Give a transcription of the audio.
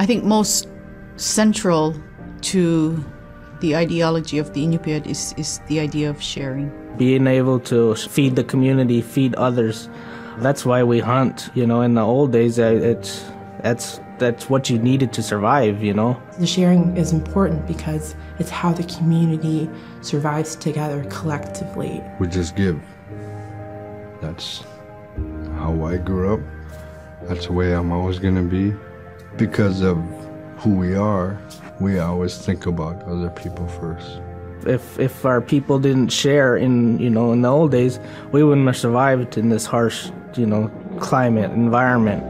I think most central to the ideology of the Inupiat is, is the idea of sharing. Being able to feed the community, feed others. That's why we hunt. You know, in the old days, uh, it's that's that's what you needed to survive. You know. The sharing is important because it's how the community survives together collectively. We just give. That's how I grew up. That's the way I'm always gonna be. Because of who we are, we always think about other people first. If if our people didn't share in you know in the old days, we wouldn't have survived in this harsh you know climate environment.